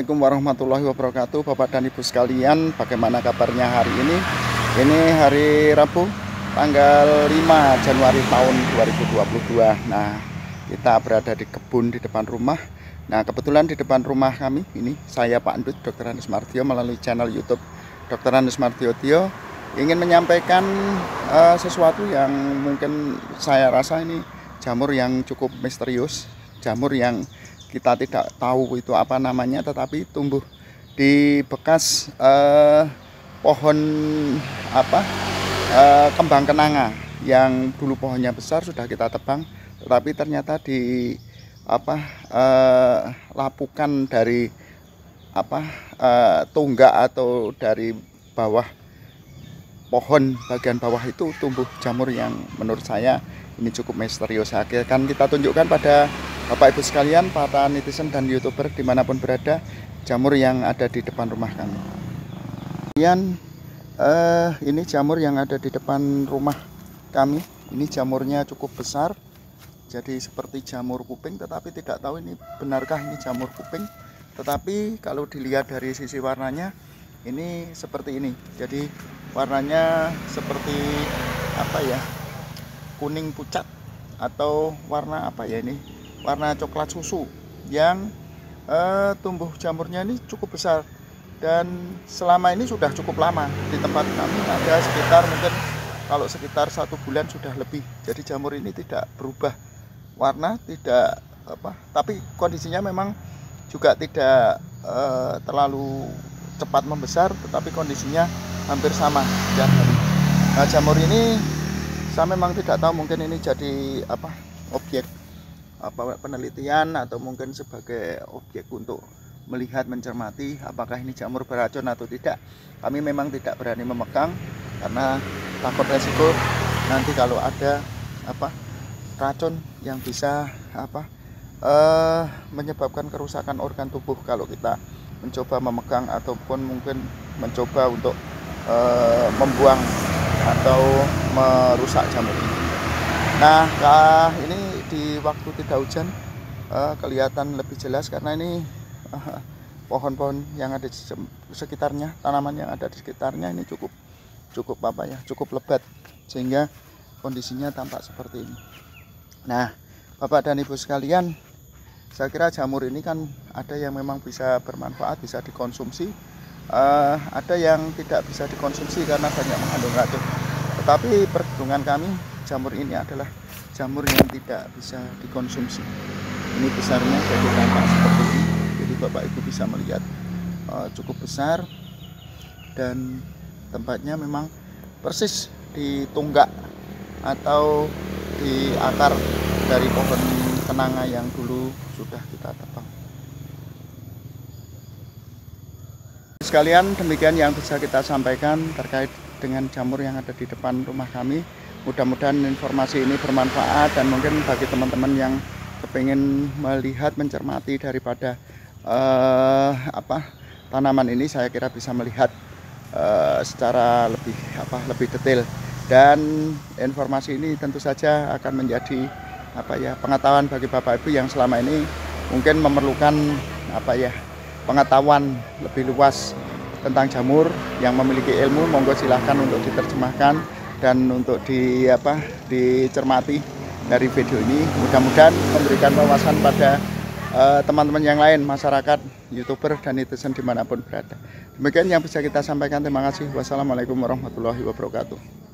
Assalamualaikum warahmatullahi wabarakatuh Bapak dan Ibu sekalian Bagaimana kabarnya hari ini Ini hari Rabu Tanggal 5 Januari tahun 2022 Nah kita berada di kebun di depan rumah Nah kebetulan di depan rumah kami Ini saya Pak Andut Dr. Anis Martio Melalui channel Youtube Dr. Anis Martio Tio Ingin menyampaikan uh, sesuatu yang mungkin saya rasa ini Jamur yang cukup misterius Jamur yang kita tidak tahu itu apa namanya tetapi tumbuh di bekas eh, pohon apa eh, kembang kenanga yang dulu pohonnya besar sudah kita tebang tetapi ternyata di apa eh, lapukan dari apa eh, tunggak atau dari bawah pohon bagian bawah itu tumbuh jamur yang menurut saya ini cukup misterius. Akan kita tunjukkan pada Bapak Ibu sekalian, para netizen dan youtuber di mana pun berada, jamur yang ada di depan rumah kami. Kemudian eh, ini jamur yang ada di depan rumah kami. Ini jamurnya cukup besar, jadi seperti jamur kuping, tetapi tidak tahu ini benarkah ini jamur kuping. Tetapi kalau dilihat dari sisi warnanya, ini seperti ini. Jadi warnanya seperti apa ya? Kuning pucat atau warna apa ya ini? Warna coklat susu yang uh, tumbuh jamurnya ini cukup besar. Dan selama ini sudah cukup lama di tempat kami ada sekitar mungkin kalau sekitar satu bulan sudah lebih. Jadi jamur ini tidak berubah warna tidak apa tapi kondisinya memang juga tidak uh, terlalu cepat membesar tetapi kondisinya hampir sama setiap hari. Nah jamur ini saya memang tidak tahu mungkin ini jadi apa objek apa penelitian atau mungkin sebagai objek untuk melihat mencermati apakah ini jamur beracun atau tidak kami memang tidak berani memegang karena takut resiko nanti kalau ada apa racun yang bisa apa eh, menyebabkan kerusakan organ tubuh kalau kita mencoba memegang ataupun mungkin mencoba untuk eh, membuang atau merusak jamur ini. Nah, ini di waktu tidak hujan uh, kelihatan lebih jelas karena ini eh, pohon-pohon yang ada di sekitarnya, tanaman yang ada di sekitarnya ini cukup cukup apa ya, cukup lebat sehingga kondisinya tampak seperti ini. Nah, Bapak dan Ibu sekalian, saya kira jamur ini kan ada yang memang bisa bermanfaat, bisa dikonsumsi, uh, ada yang tidak bisa dikonsumsi karena banyak mengandung racun. Tetapi perhitungan kami, jamur ini adalah jamur yang tidak bisa dikonsumsi. Ini besarnya jadi tampak seperti ini. Jadi bapak ibu bisa melihat uh, cukup besar dan tempatnya memang persis di tunggak atau di akar dari pohon kenanga yang dulu sudah kita tebang. Sekalian demikian yang bisa kita sampaikan terkait dengan jamur yang ada di depan rumah kami mudah-mudahan informasi ini bermanfaat dan mungkin bagi teman-teman yang kepingin melihat mencermati daripada uh, apa tanaman ini saya kira bisa melihat uh, secara lebih apa lebih detail. Dan informasi ini tentu saja akan menjadi apa ya pengetahuan bagi Bapak Ibu yang selama ini mungkin memerlukan apa ya pengetahuan lebih luas tentang jamur yang memiliki ilmu. Monggo silahkan untuk diterjemahkan dan untuk di apa dicermati dari video ini mudah-mudahan memberikan wawasan pada eh, teman-teman uh, yang lain masyarakat youtuber dan netizen di mana pun berada. Demikian yang bisa kita sampaikan. Terima kasih. Wassalamualaikum warahmatullahi wabarakatuh